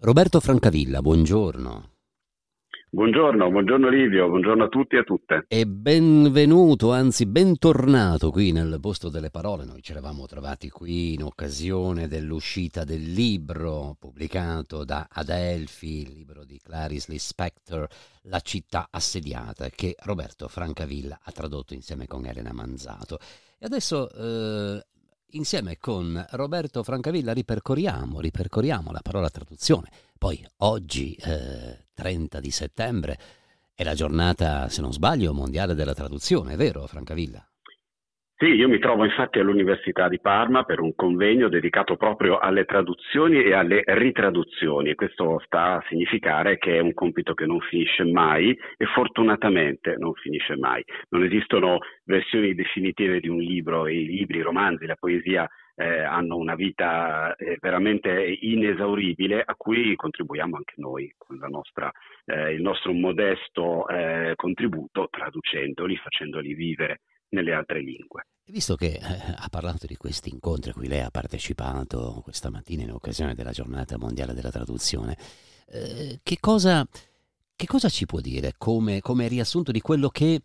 Roberto Francavilla, buongiorno. Buongiorno, buongiorno Livio, buongiorno a tutti e a tutte. E benvenuto, anzi bentornato qui nel posto delle parole. Noi ci eravamo trovati qui in occasione dell'uscita del libro pubblicato da Adelphi, il libro di Clarice Lispector, La città assediata, che Roberto Francavilla ha tradotto insieme con Elena Manzato. E adesso eh, insieme con Roberto Francavilla ripercorriamo, ripercorriamo la parola traduzione. Poi oggi eh, 30 di settembre è la giornata, se non sbaglio, mondiale della traduzione, è vero Francavilla? Sì, io mi trovo infatti all'Università di Parma per un convegno dedicato proprio alle traduzioni e alle ritraduzioni e questo sta a significare che è un compito che non finisce mai e fortunatamente non finisce mai. Non esistono versioni definitive di un libro i libri, i romanzi, la poesia eh, hanno una vita eh, veramente inesauribile a cui contribuiamo anche noi con nostra, eh, il nostro modesto eh, contributo traducendoli, facendoli vivere nelle altre lingue. Visto che eh, ha parlato di questi incontri a cui lei ha partecipato questa mattina in occasione della giornata mondiale della traduzione, eh, che, cosa, che, cosa, ci può dire come, come riassunto di quello che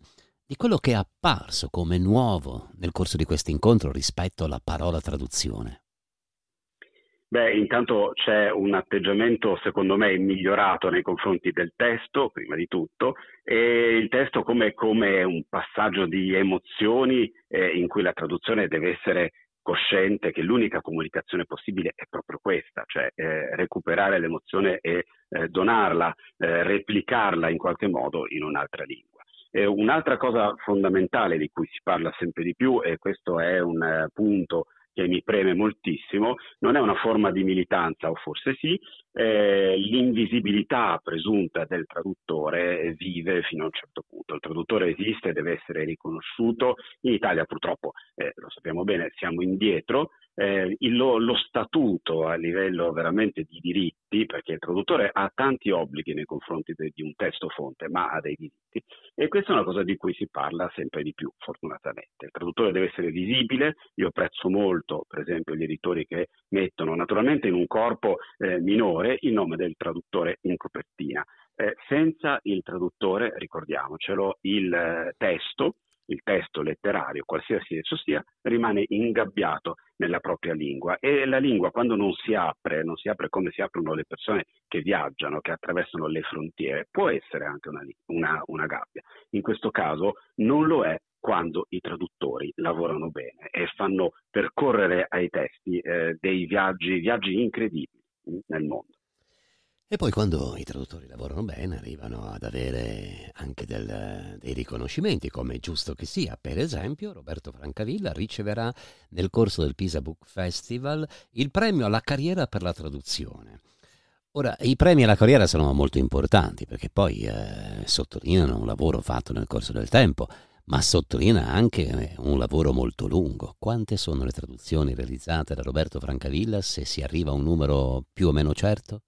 di quello che è apparso come nuovo nel corso di questo incontro rispetto alla parola traduzione? Beh, intanto c'è un atteggiamento secondo me migliorato nei confronti del testo, prima di tutto, e il testo come, come un passaggio di emozioni eh, in cui la traduzione deve essere cosciente che l'unica comunicazione possibile è proprio questa, cioè eh, recuperare l'emozione e eh, donarla, eh, replicarla in qualche modo in un'altra lingua. Un'altra cosa fondamentale di cui si parla sempre di più, e questo è un eh, punto che mi preme moltissimo, non è una forma di militanza, o forse sì, eh, l'invisibilità presunta del traduttore vive fino a un certo punto. Il traduttore esiste, deve essere riconosciuto. In Italia purtroppo, eh, lo sappiamo bene, siamo indietro, eh, il, lo, statuto a livello veramente di diritti, perché il traduttore ha tanti obblighi nei confronti de, di un testo fonte, ma ha dei diritti, e questa è una cosa di cui si parla sempre di più, fortunatamente. Il traduttore deve essere visibile, io apprezzo molto, per esempio, gli editori che mettono naturalmente in un corpo eh, minore il nome del traduttore in copertina. Eh, senza il traduttore, ricordiamocelo, il eh, testo il testo letterario, qualsiasi esso sia, rimane ingabbiato nella propria lingua e la lingua quando non si apre, non si apre come si aprono le persone che viaggiano, che attraversano le frontiere, può essere anche una, una, una gabbia. In questo caso non lo è quando i traduttori lavorano bene e fanno percorrere ai testi eh, dei viaggi, viaggi incredibili nel mondo. E poi quando i traduttori lavorano bene arrivano ad avere anche del, dei riconoscimenti, come è giusto che sia. Per esempio, Roberto Francavilla riceverà nel corso del Pisa Book Festival il premio alla carriera per la traduzione. Ora, i premi alla carriera sono molto importanti perché poi eh, sottolineano un lavoro fatto nel corso del tempo, ma sottolinea anche un lavoro molto lungo. Quante sono le traduzioni realizzate da Roberto Francavilla, se si arriva a un numero più o meno certo?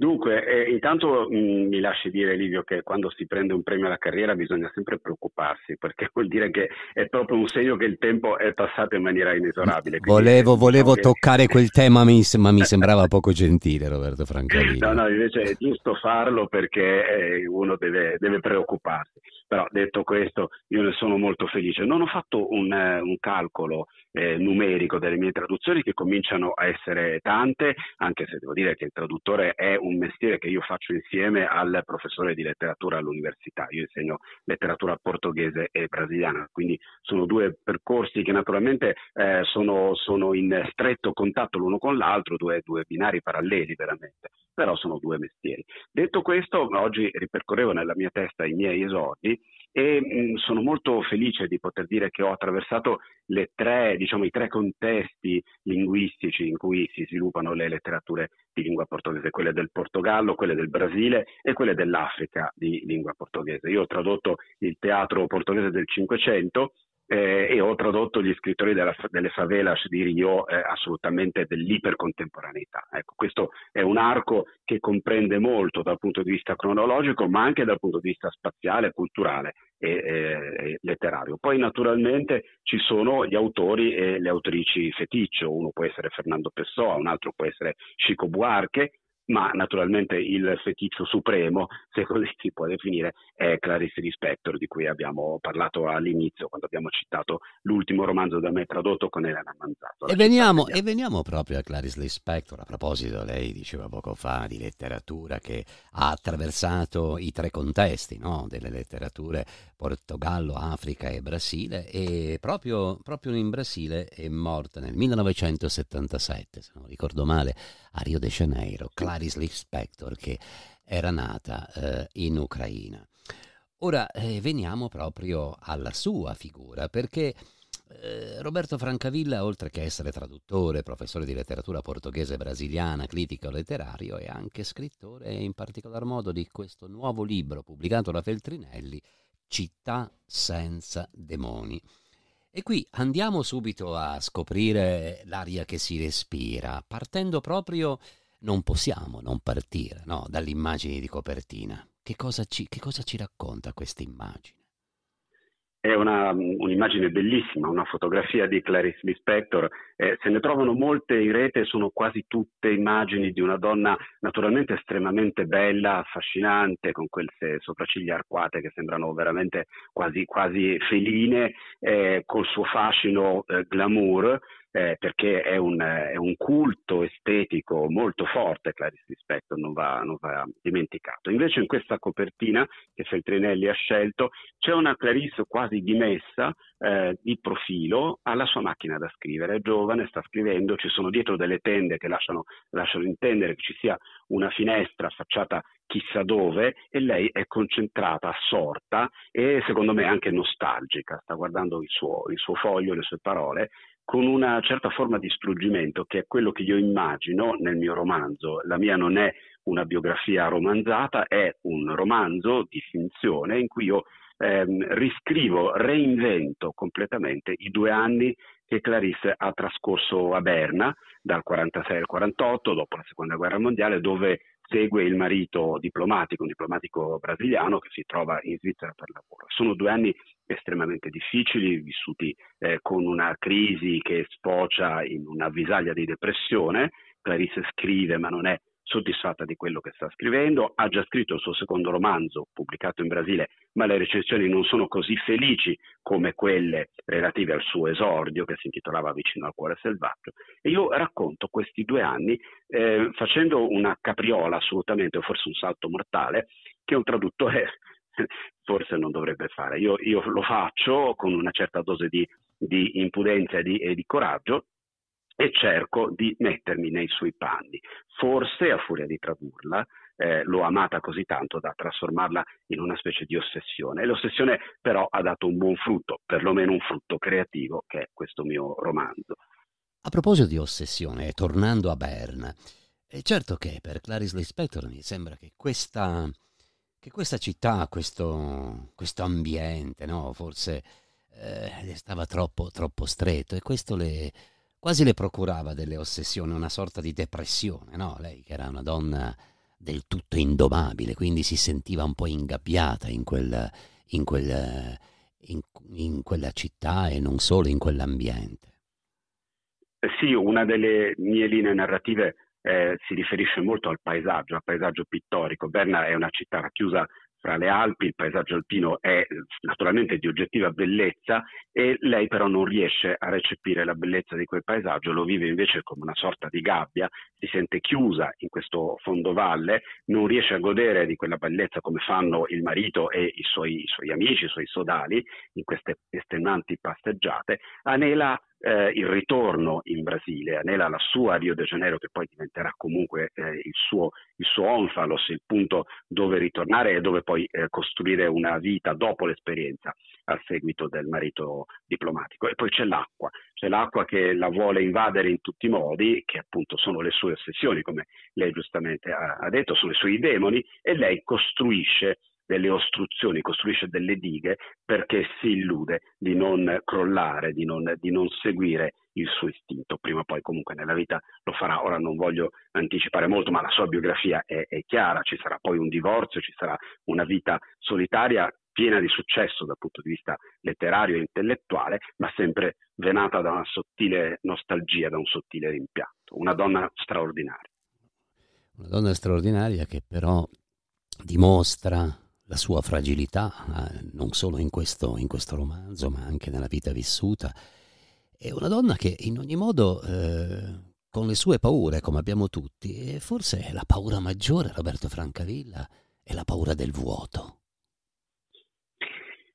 Dunque, eh, intanto mh, mi lasci dire Livio che quando si prende un premio alla carriera bisogna sempre preoccuparsi perché vuol dire che è proprio un segno che il tempo è passato in maniera inesorabile. volevo, volevo diciamo toccare quel tema ma mi sembrava poco gentile Roberto Francavini. No, no, invece è giusto farlo perché eh, uno deve, deve, preoccuparsi. Però detto questo io ne sono molto felice. Non ho fatto un, eh, un calcolo eh, numerico delle mie traduzioni che cominciano a essere tante, anche se devo dire che il traduttore è un mestiere che io faccio insieme al professore di letteratura all'università. Io insegno letteratura portoghese e brasiliana, quindi sono due percorsi che naturalmente eh, sono, sono, in stretto contatto l'uno con l'altro, due, due binari paralleli veramente, però sono due mestieri. Detto questo, oggi ripercorrevo nella mia testa i miei esordi e mh, mm, sono molto felice di poter dire che ho attraversato tre, diciamo, i tre contesti linguistici in cui si sviluppano le letterature di lingua portoghese, quelle del Portogallo, quelle del Brasile e quelle dell'Africa di lingua portoghese. Io ho tradotto il teatro portoghese del Cinquecento eh, e ho tradotto gli scrittori della, delle favelas di Rio eh, assolutamente dell'ipercontemporaneità. Ecco, questo è un arco che comprende molto dal punto di vista cronologico, ma anche dal punto di vista spaziale, culturale e, e letterario. Poi naturalmente ci sono gli autori e le autrici feticcio, uno può essere Fernando Pessoa, un altro può essere Chico Buarque, ma naturalmente il feticcio supremo, se così si può definire, è Clarice Lispector, di cui abbiamo parlato all'inizio quando abbiamo citato l'ultimo romanzo da me tradotto con Elena Manzato. E veniamo, e veniamo, proprio a Clarice Lispector, a proposito, lei diceva poco fa di letteratura che ha attraversato i tre contesti no? delle letterature Portogallo, Africa e Brasile e proprio, proprio in Brasile è morta nel 1977, se non ricordo male, a Rio de Janeiro, Clarice Lispector, che era nata eh, in Ucraina. Ora eh, veniamo proprio alla sua figura, perché eh, Roberto Francavilla, oltre che essere traduttore, professore di letteratura portoghese brasiliana, critico letterario, è anche scrittore, in particolar modo di questo nuovo libro pubblicato da Feltrinelli, Città senza demoni. E qui andiamo subito a scoprire l'aria che si respira, partendo proprio, non possiamo non partire no, dalle immagini di copertina. Che cosa ci, che cosa ci racconta questa immagine? È una, un'immagine bellissima, una fotografia di Clarice Lispector. Eh, se ne trovano molte in rete, sono quasi tutte immagini di una donna naturalmente estremamente bella, affascinante, con quelle sopracciglia arcuate che sembrano veramente quasi, quasi feline, eh, col suo fascino eh, glamour, eh, perché è un, è un, culto estetico molto forte, Clarice Lispector non non va, dimenticato. Invece in questa copertina che Feltrinelli ha scelto c'è una Clarice quasi dimessa eh, di profilo alla sua macchina da scrivere, è giovane, sta scrivendo, ci sono dietro delle tende che lasciano, lasciano intendere che ci sia una finestra affacciata chissà dove e lei è concentrata, assorta e secondo me anche nostalgica, sta guardando il suo, il suo foglio, le sue parole con una certa forma di struggimento che è quello che io immagino nel mio romanzo. La mia non è una biografia romanzata, è un romanzo di finzione in cui io ehm, riscrivo, reinvento completamente i due anni che Clarisse ha trascorso a Berna dal 46 al 48, dopo la seconda guerra mondiale, dove segue il marito diplomatico, un diplomatico brasiliano che si trova in Svizzera per lavoro. Sono due anni estremamente difficili, vissuti eh, con una crisi che sfocia in una visaglia di depressione. Clarisse scrive, ma non è soddisfatta di quello che sta scrivendo, ha già scritto il suo secondo romanzo pubblicato in Brasile, ma le recensioni non sono così felici come quelle relative al suo esordio che si intitolava Vicino al cuore selvaggio. E io racconto questi due anni eh, facendo una capriola assolutamente, o forse un salto mortale, che un traduttore forse non dovrebbe fare. Io, io, lo faccio con una certa dose di, di impudenza e di, e di coraggio e cerco di mettermi nei suoi panni. Forse a furia di tradurla eh, l'ho amata così tanto da trasformarla in una specie di ossessione. E l'ossessione però ha dato un buon frutto, perlomeno un frutto creativo, che è questo mio romanzo. A proposito di ossessione, tornando a Berna, è certo che per Clarice Lispector mi sembra che questa, che questa città, questo, questo ambiente, no? forse eh, stava troppo, troppo stretto e questo le quasi le procurava delle ossessioni, una sorta di depressione, no? Lei che era una donna del tutto indomabile, quindi si sentiva un po' ingabbiata in, quel, in, quel, in, in quella città e non solo in quell'ambiente. Eh sì, una delle mie linee narrative eh, si riferisce molto al paesaggio, al paesaggio pittorico. Berna è una città racchiusa fra le Alpi, il paesaggio alpino è naturalmente di oggettiva bellezza e lei però non riesce a recepire la bellezza di quel paesaggio, lo vive invece come una sorta di gabbia, si sente chiusa in questo fondovalle, non riesce a godere di quella bellezza come fanno il marito e i suoi, i suoi amici, i suoi sodali in queste estenuanti passeggiate, anela eh, il ritorno in Brasile, anela la sua Rio de Janeiro che poi diventerà comunque eh, il, suo, suo onfalos, il punto dove ritornare e dove poi eh, costruire una vita dopo l'esperienza al seguito del marito diplomatico. E poi c'è l'acqua, c'è l'acqua che la vuole invadere in tutti i modi, che appunto sono le sue ossessioni, come lei giustamente ha, ha detto, sono i suoi demoni, e lei costruisce delle ostruzioni, costruisce delle dighe perché si illude di non crollare, di non, di non, seguire il suo istinto. Prima o poi comunque nella vita lo farà. Ora non voglio anticipare molto, ma la sua biografia è, è chiara, ci sarà poi un divorzio, ci sarà una vita solitaria piena di successo dal punto di vista letterario e intellettuale, ma sempre venata da una sottile nostalgia, da un sottile rimpianto. Una donna straordinaria. Una donna straordinaria che però dimostra la sua fragilità, eh, non solo in questo, in questo, romanzo, ma anche nella vita vissuta. È una donna che in ogni modo, eh, con le sue paure, come abbiamo tutti, e forse la paura maggiore, Roberto Francavilla, è la paura del vuoto.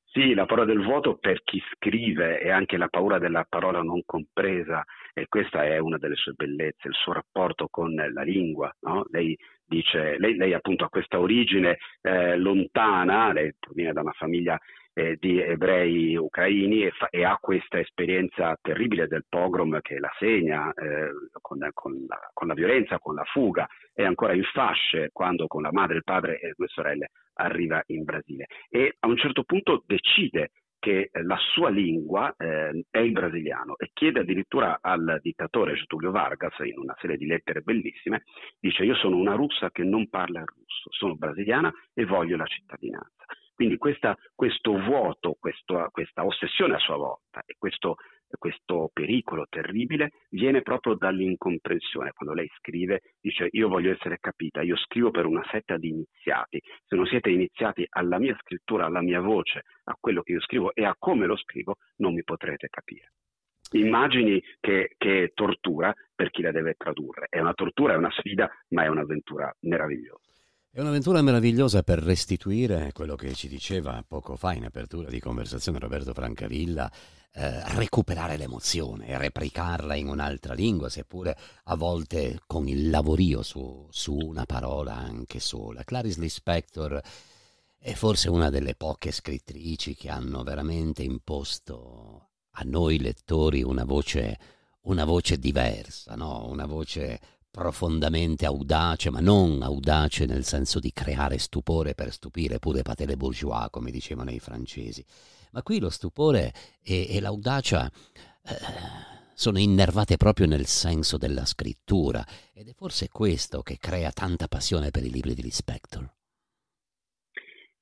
Sì, la paura del vuoto per chi scrive e anche la paura della parola non compresa e questa è una delle sue bellezze, il suo rapporto con la lingua. No? Lei dice, lei, lei, appunto ha questa origine eh, lontana, lei proviene da una famiglia eh, di ebrei ucraini e, fa, e, ha questa esperienza terribile del pogrom che la segna eh, con, con, la, con, la, violenza, con la fuga, è ancora in fasce quando con la madre, il padre e le due sorelle arriva in Brasile. E a un certo punto decide che la sua lingua eh, è il brasiliano e chiede addirittura al dittatore Getulio Vargas in una serie di lettere bellissime, dice io sono una russa che non parla il russo, sono brasiliana e voglio la cittadinanza. Quindi questa, questo vuoto, questo, questa ossessione a sua volta e questo, questo pericolo terribile viene proprio dall'incomprensione. Quando lei scrive dice io voglio essere capita, io scrivo per una setta di iniziati, se non siete iniziati alla mia scrittura, alla mia voce, a quello che io scrivo e a come lo scrivo, non mi potrete capire immagini che, che, tortura per chi la deve tradurre. È una tortura, è una sfida, ma è un'avventura meravigliosa. È un'avventura meravigliosa per restituire quello che ci diceva poco fa in apertura di conversazione Roberto Francavilla, eh, recuperare l'emozione replicarla in un'altra lingua, seppure a volte con il lavorio su, su una parola anche sola. Clarice Lispector è forse una delle poche scrittrici che hanno veramente imposto a noi lettori una voce, una voce diversa, no? una voce profondamente audace, ma non audace nel senso di creare stupore per stupire, pure paté le bourgeois, come dicevano i francesi. Ma qui lo stupore e, e l'audacia eh, sono innervate proprio nel senso della scrittura ed è forse questo che crea tanta passione per i libri di Lispector.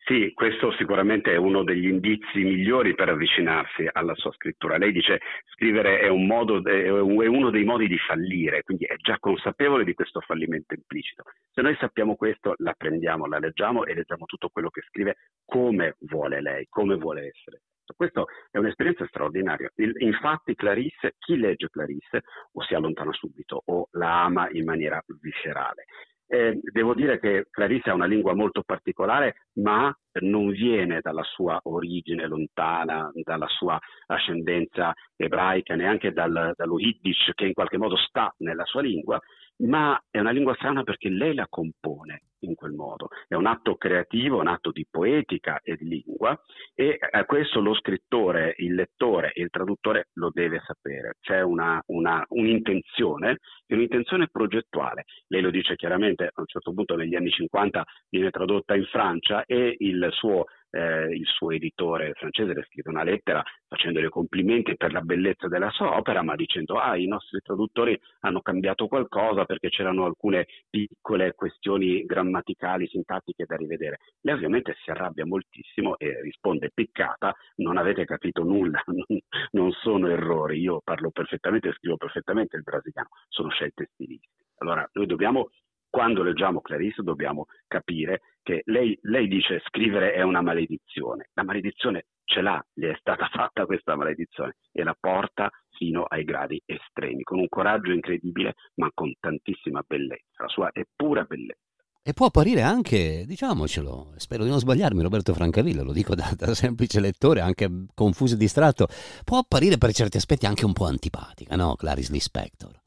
Sì, questo sicuramente è uno degli indizi migliori per avvicinarsi alla sua scrittura. Lei dice scrivere è, un modo, è uno dei modi di fallire, quindi è già consapevole di questo fallimento implicito. Se noi sappiamo questo, la prendiamo, la leggiamo e leggiamo tutto quello che scrive come vuole lei, come vuole essere. Questa è un'esperienza straordinaria. Infatti Clarisse, chi legge Clarisse o si allontana subito o la ama in maniera viscerale. Eh, devo dire che Clarissa ha una lingua molto particolare, ma non viene dalla sua origine lontana, dalla sua ascendenza ebraica, neanche dal, dallo Yiddish che in qualche modo sta nella sua lingua, ma è una lingua strana perché lei la compone in quel modo. È un atto creativo, un atto di poetica e di lingua e a eh, questo lo scrittore, il lettore e il traduttore lo deve sapere. C'è una, una, un'intenzione, un'intenzione progettuale. Lei lo dice chiaramente, a un certo punto negli anni 50 viene tradotta in Francia e il suo eh, il suo editore francese le scrive una lettera facendole complimenti per la bellezza della sua opera, ma dicendo ah, i nostri traduttori hanno cambiato qualcosa perché c'erano alcune piccole questioni grammaticali, sintattiche da rivedere. Lei ovviamente si arrabbia moltissimo e risponde piccata, non avete capito nulla, non, sono errori, io parlo perfettamente scrivo perfettamente il brasiliano, sono scelte stilistiche. Allora, noi dobbiamo quando leggiamo Clarisse dobbiamo capire che lei, lei, dice scrivere è una maledizione. La maledizione ce l'ha, gli è stata fatta questa maledizione e la porta fino ai gradi estremi, con un coraggio incredibile ma con tantissima bellezza. La sua è pura bellezza. E può apparire anche, diciamocelo, spero di non sbagliarmi, Roberto Francavilla, lo dico da, da, semplice lettore, anche confuso e distratto, può apparire per certi aspetti anche un po' antipatica, no? Clarice Lispector.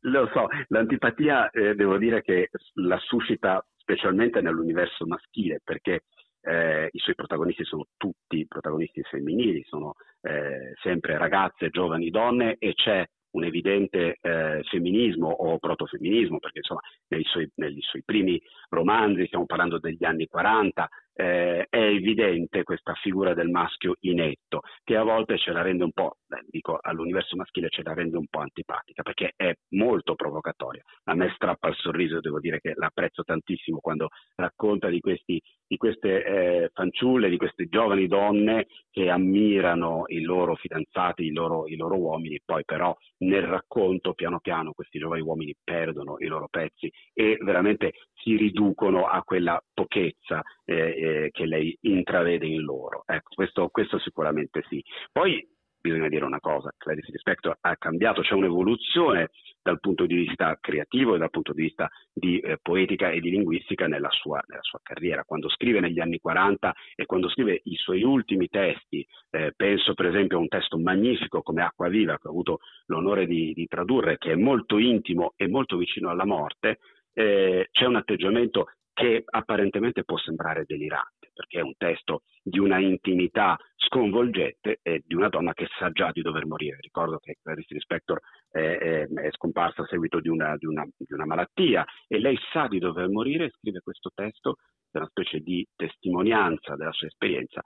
Lo so, l'antipatia eh, devo dire che la suscita specialmente nell'universo maschile, perché eh, i suoi protagonisti sono tutti protagonisti femminili, sono eh, sempre ragazze, giovani donne e c'è un evidente eh, femminismo o protofemminismo, perché insomma nei suoi, negli suoi primi romanzi, stiamo parlando degli anni 40, eh, è evidente questa figura del maschio inetto, che a volte ce la rende un po', beh, dico all'universo maschile ce la rende un po' antipatica, perché è molto provocatoria, a me strappa il sorriso, devo dire che l'apprezzo tantissimo quando racconta di, questi, di queste eh, fanciulle, di queste giovani donne che ammirano i loro fidanzati, i loro, i loro uomini, poi però nel racconto piano piano questi giovani uomini perdono i loro pezzi e veramente si riducono a quella pochezza eh, eh, che lei intravede in loro. Ecco, questo, questo sicuramente sì. Poi bisogna dire una cosa, Clarice Lispector ha cambiato, c'è un'evoluzione dal punto di vista creativo e dal punto di vista di eh, poetica e di linguistica nella sua, nella sua, carriera. Quando scrive negli anni 40 e quando scrive i suoi ultimi testi, eh, penso per esempio a un testo magnifico come Acqua Viva che ho avuto l'onore di, di tradurre, che è molto intimo e molto vicino alla morte, eh, c'è un atteggiamento che apparentemente può sembrare delirante, perché è un testo di una intimità sconvolgente e di una donna che sa già di dover morire. Ricordo che Clarice Lispector è, è, è scomparsa a seguito di una, di, una, di una, malattia e lei sa di dover morire e scrive questo testo, è una specie di testimonianza della sua esperienza,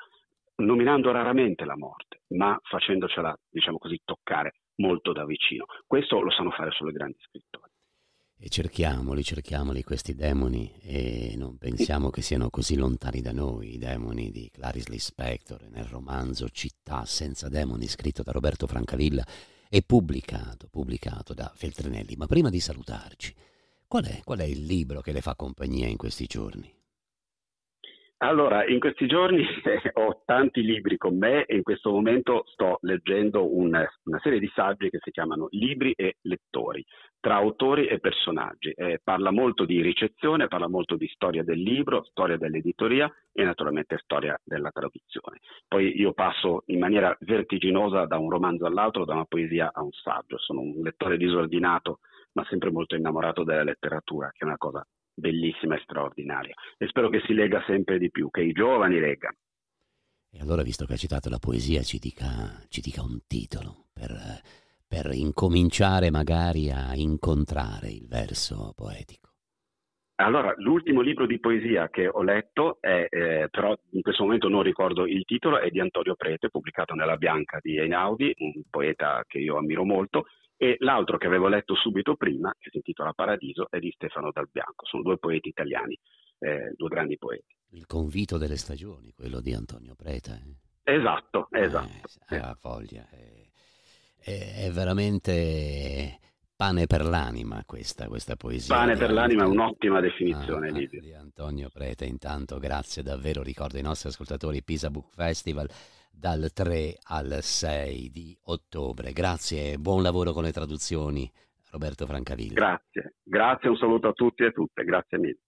nominando raramente la morte, ma facendocela, diciamo così, toccare molto da vicino. Questo lo sanno fare solo i grandi scrittori. E cerchiamoli, cerchiamoli questi demoni e non pensiamo che siano così lontani da noi, i demoni di Clarice Lispector nel romanzo Città senza demoni scritto da Roberto Francavilla e pubblicato, pubblicato da Feltrinelli. Ma prima di salutarci, qual è, qual è il libro che le fa compagnia in questi giorni? Allora, in questi giorni ho tanti libri con me e in questo momento sto leggendo un, una serie di saggi che si chiamano Libri e lettori, tra autori e personaggi. Eh, parla molto di ricezione, parla molto di storia del libro, storia dell'editoria e naturalmente storia della traduzione. Poi io passo in maniera vertiginosa da un romanzo all'altro, da una poesia a un saggio. Sono un lettore disordinato, ma sempre molto innamorato della letteratura, che è una cosa bellissima e straordinaria. E spero che si lega sempre di più, che i giovani leggano. E allora, visto che ha citato la poesia, ci dica, ci dica un titolo per, per incominciare magari a incontrare il verso poetico. Allora, l'ultimo libro di poesia che ho letto, è, eh, però in questo momento non ricordo il titolo, è di Antonio Prete, pubblicato nella Bianca di Einaudi, un poeta che io ammiro molto, e l'altro che avevo letto subito prima, che si intitola Paradiso, è di Stefano Dal Bianco. Sono due poeti italiani, eh, due grandi poeti. Il convito delle stagioni, quello di Antonio Preta. Eh? Esatto, esatto. Eh, ha voglia. È, è, veramente pane per l'anima questa, questa poesia. Pane per l'anima è un'ottima definizione, ah, Di Antonio Preta, intanto grazie davvero, ricordo ai nostri ascoltatori Pisa Book Festival dal 3 al 6 di ottobre. Grazie e buon lavoro con le traduzioni, Roberto Francavilla. Grazie, grazie, un saluto a tutti e a tutte, grazie mille.